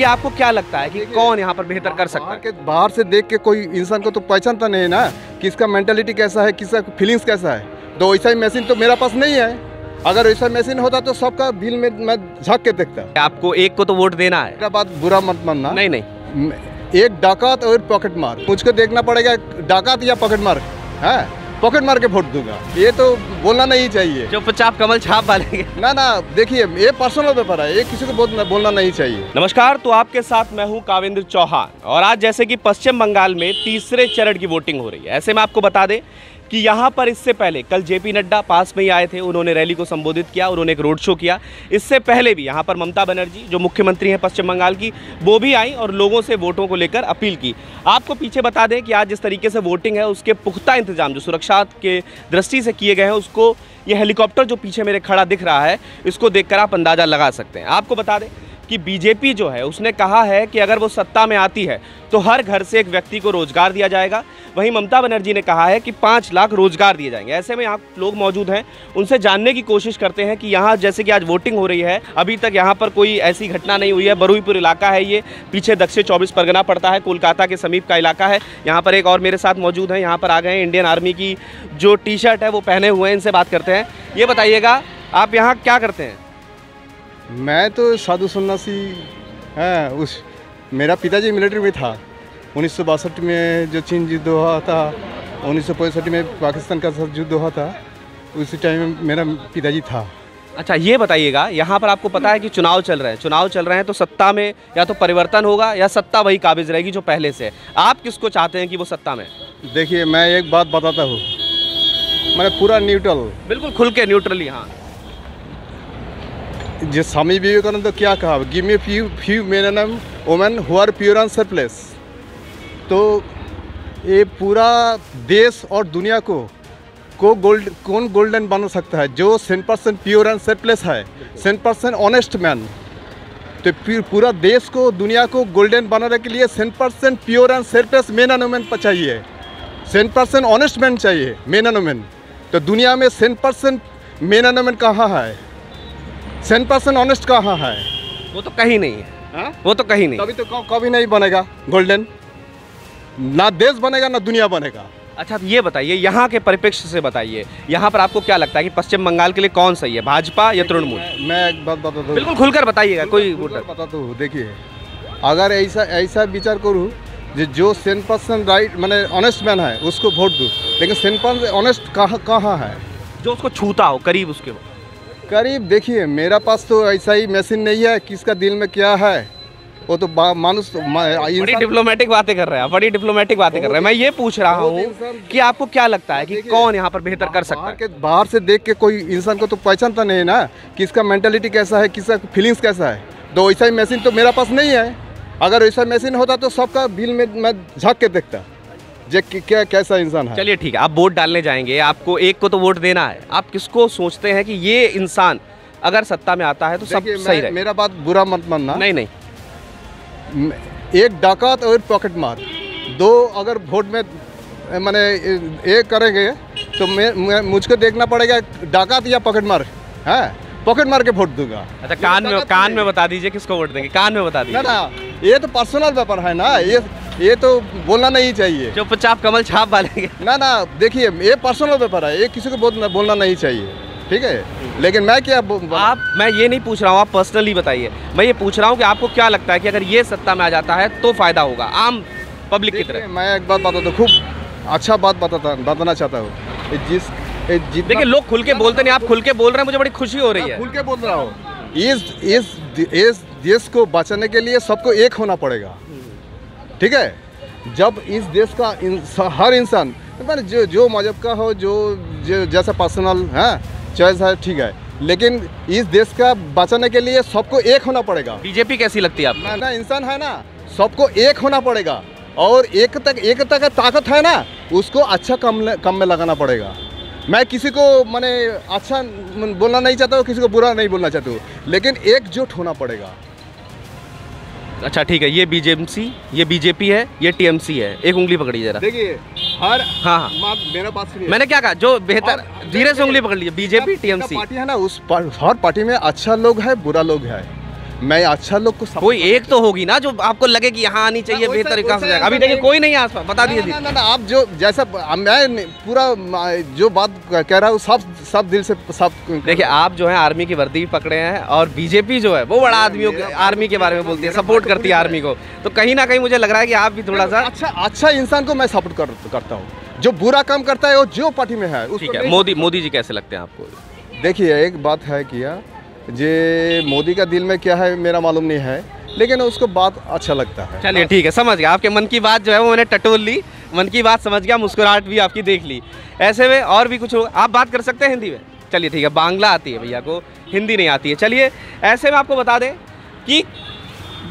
ये आपको क्या लगता है कि कौन यहाँ पर बेहतर कर सकता है? बाहर से देख के कोई इंसान को तो पहचानता नहीं है ना किसका मेंटेलिटी कैसा है किसका फीलिंग्स कैसा है। तो वैसा ही मशीन तो मेरा पास नहीं है। अगर वैसा मशीन होता तो सबका बिल में मैं झाँक के देखता। आपको एक को तो वोट देना है। मेरा बात बुरा मत मानना। नहीं नहीं। एक डाकत और पॉकेट मार। मुझको देखना पड़ेगा डाकत या पॉकेट मार। है। पॉकेट मार के वोट दूँगा। ये तो बोलना नहीं चाहिए। जो पचाप कमल छाप वाले ना ना देखिए ये पर्सनल पेपर है ये किसी को बोलना नहीं चाहिए। नमस्कार तो आपके साथ मैं हूँ काविंद्र चौहान। और आज जैसे की पश्चिम बंगाल में तीसरे चरण की वोटिंग हो रही है। ऐसे में आपको बता दें कि यहाँ पर इससे पहले, कल जेपी नड्डा पास में ही आए थे, उन्होंने रैली को संबोधित किया, उन्होंने एक रोड शो किया। इससे पहले भी यहाँ पर ममता बनर्जी, जो मुख्यमंत्री हैं पश्चिम बंगाल की, वो भी आई और लोगों से वोटों को लेकर अपील की। आपको पीछे बता दें कि आज जिस तरीके से वोटिंग है, उसके पुख्ता इंतज़ाम, जो सुरक्षा के दृष्टि से किए गए हैं, उसको, ये हेलीकॉप्टर जो पीछे मेरे खड़ा दिख रहा है, इसको देखकर आप अंदाज़ा लगा सकते हैं। आपको बता दें कि बीजेपी जो है, उसने कहा है कि अगर वो सत्ता में आती है तो हर घर से एक व्यक्ति को रोज़गार दिया जाएगा। वहीं ममता बनर्जी ने कहा है कि पाँच लाख रोज़गार दिए जाएँगे। ऐसे में यहाँ लोग मौजूद हैं, उनसे जानने की कोशिश करते हैं कि यहाँ जैसे कि आज वोटिंग हो रही है, अभी तक यहाँ पर कोई ऐसी घटना नहीं हुई है। बरुईपुर इलाका है ये, पीछे दक्षिण चौबीस परगना पड़ता है, कोलकाता के समीप का इलाका है। यहाँ पर एक और मेरे साथ मौजूद है, यहाँ पर आ गए इंडियन आर्मी की जो टी शर्ट है, वो पहने हुए हैं, इनसे बात करते हैं। ये बताइएगा, आप यहाँ क्या करते हैं? मैं तो साधु सन्यासी है उस मेरा पिताजी मिलिट्री में था। उन्नीस सौ बासठ में जो चीन युद्ध हुआ था उन्नीस सौ पैंसठ में पाकिस्तान का साथ युद्ध हुआ था उसी टाइम में मेरा पिताजी था। अच्छा ये बताइएगा यहाँ पर आपको पता है कि चुनाव चल रहे हैं। चुनाव चल रहे हैं तो सत्ता में या तो परिवर्तन होगा या सत्ता वही काबिज रहेगी जो पहले से। है आप किसको चाहते हैं कि वो सत्ता में? देखिए मैं एक बात बताता हूँ। मैंने पूरा न्यूट्रल। बिल्कुल खुल के न्यूट्रली हाँ। जो स्वामी विवेकानंद क्या कहा? Give me few few men and women who are pure and selfless तो ये पूरा देश और दुनिया को को गोल्ड कौन गोल्डन बना सकता है? जो cent percent pure and selfless है सेंट परसेंट ऑनेस्ट मैन तो पूरा देश को, दुनिया को गोल्डन बनाने के लिए cent percent pure and selfless men and women चाहिए। सेंट परसेंट ऑनेस्ट मैन चाहिए मेन एंड वुमेन तो दुनिया में cent percent men and women कहाँ है? सेंट परसेंट ऑनेस्ट कहाँ है? वो तो कहीं नहीं है। हाँ? वो तो कहीं नहीं। कभी तो कभी नहीं बनेगा गोल्डन ना देश बनेगा ना दुनिया बनेगा। अच्छा ये बताइए यहाँ के परिप्रेक्ष्य से बताइए। यहाँ पर आपको क्या लगता है कि पश्चिम बंगाल के लिए कौन सही है भाजपा या तृणमूल? मैं- एक बात बताता हूँ। बिल्कुल खुलकर बताइएगा कोई वोटर। बताता हूँ देखिए। अगर ऐसा ऐसा विचार करूँ जो जो सेंट परसेंट राइट मैंने ऑनेस्ट मैन है उसको वोट दूँ। लेकिन सेंट परसेंट ऑनेस्ट कहाँ कहाँ है? जो उसको छूता हो करीब उसके करीब देखिए मेरा पास तो ऐसा ही मशीन नहीं है किसका दिल में क्या है? वो तो बा- मानुस मा- बड़ी डिप्लोमेटिक बातें कर रहे हैं बड़ी डिप्लोमेटिक बातें कर रहे हैं। मैं ये पूछ रहा हूँ कि आपको क्या लगता है कि कौन यहाँ पर बेहतर कर सकता है? बाहर से देख के कोई इंसान को तो पहचानता नहीं है ना किसका मेंटेलिटी कैसा है किसका फीलिंग्स कैसा है। तो वैसा ही मशीन तो मेरा पास नहीं है। अगर वैसा मशीन होता तो सबका बिल में मैं झाँक के देखता। जे क्या कैसा इंसान है? चलिए ठीक है आप वोट डालने जाएँगे आपको एक को तो वोट देना है। आप किसको सोचते हैं कि ये इंसान अगर सत्ता में आता है तो सब सही रहे मेरा बात बुरा मत मानना। नहीं नहीं। एक डाकत और पॉकेट मार। दो अगर वोट में मैंने एक करेंगे तो मैं, मुझको देखना पड़ेगा डाकत या पॉकेट मार। है? पॉकेट मार के वोट दूँगा। अच्छा कान में कान में बता दीजिए किसको वोट देंगे। कान में बता दीजिए। ना ये तो पर्सनल पेपर है ना ये ये तो बोलना नहीं चाहिए। जो पचाप कमल छाप वाले ना ना देखिए ये पर्सनल पेपर है ये किसी को बोलना बोलना नहीं चाहिए ठीक है? लेकिन मैं क्या आप मैं ये नहीं पूछ रहा हूँ आप पर्सनली बताइए। मैं ये पूछ रहा हूँ कि आपको क्या लगता है कि अगर ये सत्ता में आ जाता है तो फ़ायदा होगा आम पब्लिक की तरह। मैं एक बात बताता हूँ खूब अच्छा बात बताता बताना चाहता हूँ जिस देखिए लोग खुल के बोलते नहीं आप खुल के बोल रहे हैं मुझे बड़ी खुशी हो रही है। खुल के बोल रहा हूँ इस देश को बचाने के लिए सबको एक होना पड़ेगा। ठीक है? जब इस देश का इन, हर इंसान मैंने जो जो मज़हब का हो जो, जो जैसा पर्सनल है चॉइस है ठीक है। लेकिन इस देश का बचाने के लिए सबको एक होना पड़ेगा। बीजेपी कैसी लगती है आपको? ना इंसान है ना सबको एक होना पड़ेगा। और एक तक एक तक ताकत है ना उसको अच्छा कम कम में लगाना पड़ेगा। मैं किसी को मैंने अच्छा बोलना नहीं चाहता हूँ किसी को बुरा नहीं बोलना चाहता हूँ। लेकिन एकजुट होना पड़ेगा। अच्छा ठीक है ये बीजेपी ये बीजेपी है ये टीएमसी है। एक उंगली पकड़ी जरा। देखिए हर हाँ हाँ। मेरा पास है। मैंने क्या कहा जो बेहतर धीरे से उंगली पकड़ लीजिए बीजेपी टीएमसी पार्टी है ना उस पार, हर पार्टी में अच्छा लोग है बुरा लोग है। मैं अच्छा लोग को कोई एक तो होगी ना जो आपको लगे कि यहाँ आनी चाहिए बेहतर विकास हो जाएगा। अभी देखिए कोई नहीं है आसपास बता दीजिए ना, ना, ना, आप जो जैसा मैं पूरा जो बात कह रहा हूँ सब सब दिल से सब देखिए आप जो है आर्मी की वर्दी भी पकड़े हैं और बीजेपी जो है वो बड़ा आदमियों आर्मी के बारे में बोलती है सपोर्ट करती है आर्मी को। तो कहीं ना कहीं मुझे लग रहा है कि आप भी थोड़ा सा अच्छा अच्छा इंसान को मैं सपोर्ट करता हूँ। जो बुरा काम करता है वो जो पार्टी में है ठीक है मोदी मोदी जी कैसे लगते हैं आपको? देखिए एक बात है किया जे मोदी का दिल में क्या है, मेरा मालूम नहीं है, लेकिन उसको बात अच्छा लगता है। चलिए, ठीक है, समझ गया आपके मन की बात जो है वो मैंने टटोल ली, मन की बात समझ गया, मुस्कुराहट भी आपकी देख ली। ऐसे में और भी कुछ हो, आप बात कर सकते हैं हिंदी में? चलिए, ठीक है, बांग्ला आती है भैया को, हिंदी नहीं आती है। चलिए, ऐसे में आपको बता दें कि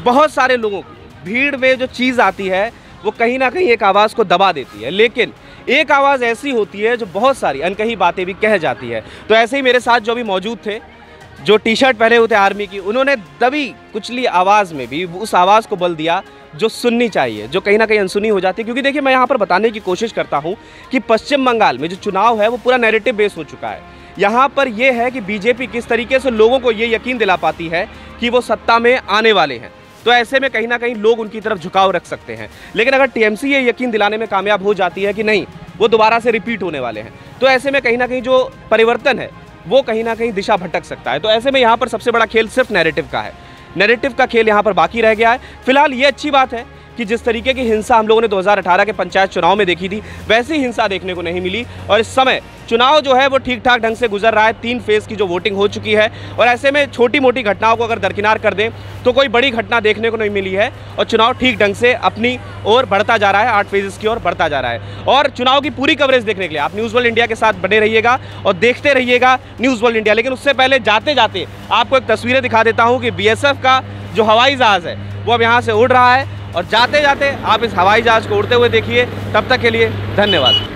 बहुत सारे लोगों की भीड़ में जो चीज़ आती है, वो कहीं ना कहीं एक आवाज़ को दबा देती है। लेकिन एक आवाज़ ऐसी होती है जो बहुत सारी अनकही बातें भी कह जाती है। तो ऐसे ही मेरे साथ जो भी मौजूद थे जो टी शर्ट पहने हुए थे आर्मी की, उन्होंने दबी कुचली आवाज़ में भी, उस आवाज़ को बल दिया जो सुननी चाहिए, जो कहीं ना कहीं अनसुनी हो जाती है। क्योंकि देखिए, मैं यहाँ पर बताने की कोशिश करता हूँ कि पश्चिम बंगाल में जो चुनाव है, वो पूरा नैरेटिव बेस हो चुका है। यहाँ पर यह है कि बीजेपी किस तरीके से लोगों को ये यकीन दिला पाती है कि वो सत्ता में आने वाले हैं। तो ऐसे में कहीं ना कहीं लोग उनकी तरफ़ झुकाव रख सकते हैं। लेकिन अगर टीएमसी ये यकीन दिलाने में कामयाब हो जाती है कि नहीं, वो दोबारा से रिपीट होने वाले हैं। तो ऐसे में कहीं ना कहीं जो परिवर्तन है वो कहीं ना कहीं दिशा भटक सकता है। तो ऐसे में यहाँ पर सबसे बड़ा खेल सिर्फ़ नैरेटिव का है। नैरेटिव का खेल यहाँ पर बाकी रह गया है। फ़िलहाल ये अच्छी बात है कि जिस तरीके की हिंसा हम लोगों ने 2018 के पंचायत चुनाव में देखी थी, वैसी हिंसा देखने को नहीं मिली और इस समय चुनाव जो है वो ठीक ठाक ढंग से गुजर रहा है। तीन फ़ेज़ की जो वोटिंग हो चुकी है और ऐसे में छोटी मोटी घटनाओं को अगर दरकिनार कर दें तो कोई बड़ी घटना देखने को नहीं मिली है और चुनाव ठीक ढंग से अपनी ओर बढ़ता जा रहा है, आठ फेजेस की ओर बढ़ता जा रहा है। और चुनाव की पूरी कवरेज देखने के लिए आप न्यूज़ वर्ल्ड इंडिया के साथ बने रहिएगा और देखते रहिएगा न्यूज़ वर्ल्ड इंडिया। लेकिन उससे पहले जाते जाते आपको एक तस्वीरें दिखा देता हूँ कि बीएसएफ का जो हवाई जहाज़ है, वो अब यहाँ से उड़ रहा है और जाते जाते आप इस हवाई जहाज़ को उड़ते हुए देखिए। तब तक के लिए धन्यवाद।